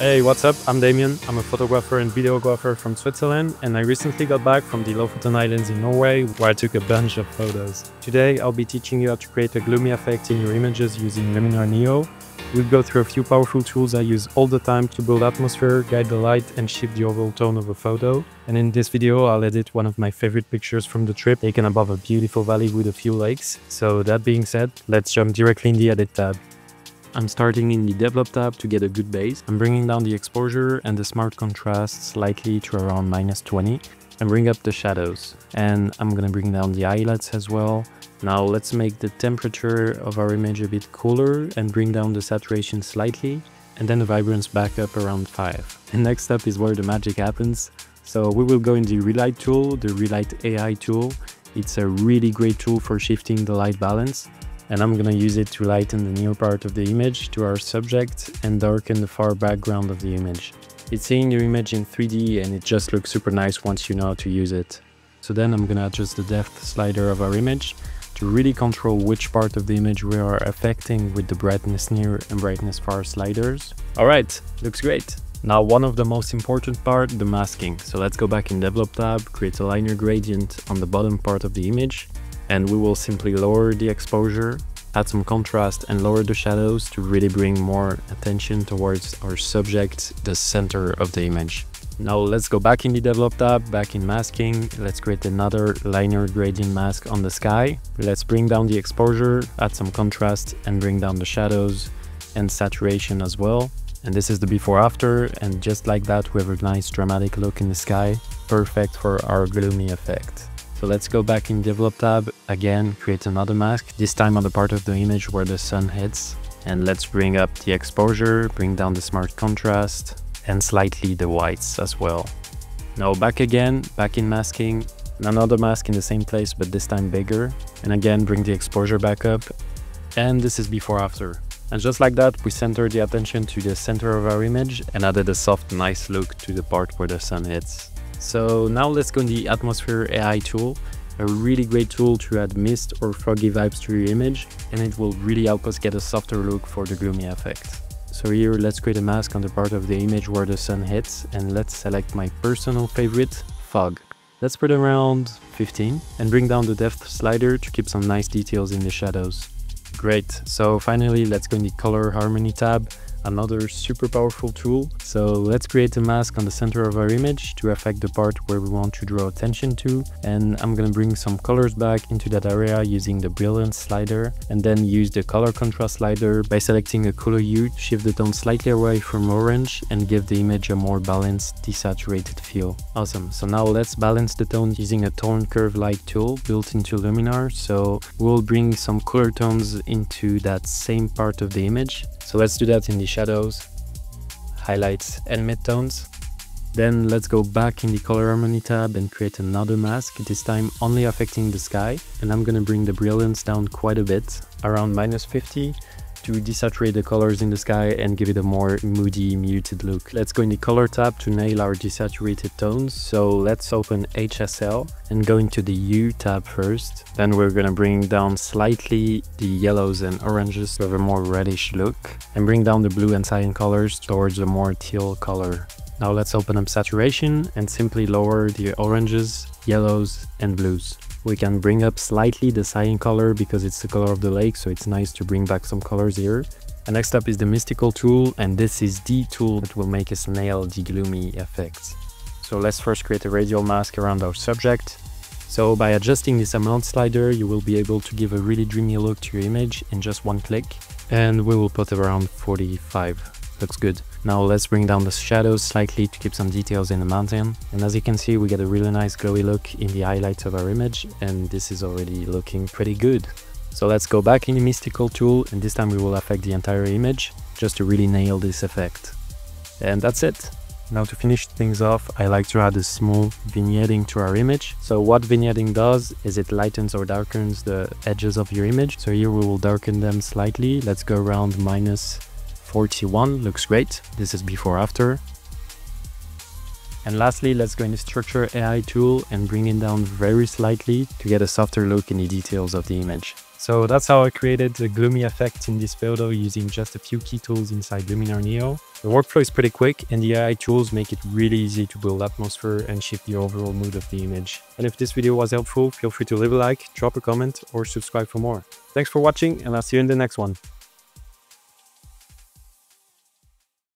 Hey, what's up? I'm Damien. I'm a photographer and videographer from Switzerland, and I recently got back from the Lofoten Islands in Norway, where I took a bunch of photos. Today, I'll be teaching you how to create a gloomy effect in your images using Luminar Neo. We'll go through a few powerful tools I use all the time to build atmosphere, guide the light, and shift the overall tone of a photo. And in this video, I'll edit one of my favorite pictures from the trip, taken above a beautiful valley with a few lakes. So that being said, let's jump directly in the edit tab. I'm starting in the develop tab to get a good base. I'm bringing down the exposure and the smart contrast slightly to around minus 20 and bring up the shadows. And I'm gonna bring down the highlights as well. Now let's make the temperature of our image a bit cooler and bring down the saturation slightly and then the vibrance back up around 5. And next up is where the magic happens. So we will go in the Relight tool, the Relight AI tool. It's a really great tool for shifting the light balance and I'm gonna use it to lighten the near part of the image to our subject and darken the far background of the image. It's seeing your image in 3D and it just looks super nice once you know how to use it. So then I'm gonna adjust the depth slider of our image to really control which part of the image we are affecting with the brightness near and brightness far sliders. Alright, looks great. Now one of the most important part, the masking. So let's go back in develop tab, create a linear gradient on the bottom part of the image and we will simply lower the exposure, add some contrast and lower the shadows to really bring more attention towards our subject, the center of the image. Now let's go back in the develop tab, back in masking. Let's create another linear gradient mask on the sky. Let's bring down the exposure, add some contrast and bring down the shadows and saturation as well. And this is the before after and just like that we have a nice dramatic look in the sky, perfect for our gloomy effect. So let's go back in develop tab, again create another mask, this time on the part of the image where the sun hits. And let's bring up the exposure, bring down the smart contrast and slightly the whites as well. Now back again, back in masking, another mask in the same place but this time bigger. And again bring the exposure back up. And this is before after. And just like that, we center the attention to the center of our image and added a soft nice look to the part where the sun hits. So now let's go in the Atmosphere AI tool, a really great tool to add mist or foggy vibes to your image, and it will really help us get a softer look for the gloomy effect. So here let's create a mask on the part of the image where the sun hits, and let's select my personal favorite, fog. Let's put around 15 and bring down the depth slider to keep some nice details in the shadows. Great, so finally let's go in the color harmony tab another super powerful tool. So let's create a mask on the center of our image to affect the part where we want to draw attention to. And I'm gonna bring some colors back into that area using the brilliance slider and then use the color contrast slider by selecting a color hue shift the tone slightly away from orange and give the image a more balanced, desaturated feel. Awesome, so now let's balance the tone using a tone curve light tool built into Luminar. So we'll bring some color tones into that same part of the image so let's do that in the shadows, highlights and midtones. Then let's go back in the color harmony tab and create another mask, this time only affecting the sky. And I'm gonna bring the brilliance down quite a bit, around minus 50 to desaturate the colors in the sky and give it a more moody, muted look. Let's go in the color tab to nail our desaturated tones. So let's open HSL and go into the Hue tab first. Then we're gonna bring down slightly the yellows and oranges to have a more reddish look and bring down the blue and cyan colors towards a more teal color. Now let's open up saturation and simply lower the oranges, yellows and blues. We can bring up slightly the cyan color because it's the color of the lake, so it's nice to bring back some colors here. And next up is the mystical tool, and this is the tool that will make us nail the gloomy effects. So let's first create a radial mask around our subject. So by adjusting this amount slider, you will be able to give a really dreamy look to your image in just one click. And we will put around 45 looks good. Now let's bring down the shadows slightly to keep some details in the mountain. And as you can see, we get a really nice glowy look in the highlights of our image, and this is already looking pretty good. So let's go back in the mystical tool, and this time we will affect the entire image, just to really nail this effect. And that's it. Now to finish things off, I like to add a small vignetting to our image. So what vignetting does is it lightens or darkens the edges of your image. So here we will darken them slightly. Let's go around minus 41 looks great. This is before after. And lastly, let's go in the structure AI tool and bring it down very slightly to get a softer look in the details of the image. So that's how I created the gloomy effect in this photo using just a few key tools inside Luminar Neo. The workflow is pretty quick and the AI tools make it really easy to build atmosphere and shift the overall mood of the image. And if this video was helpful, feel free to leave a like, drop a comment or subscribe for more. Thanks for watching and I'll see you in the next one.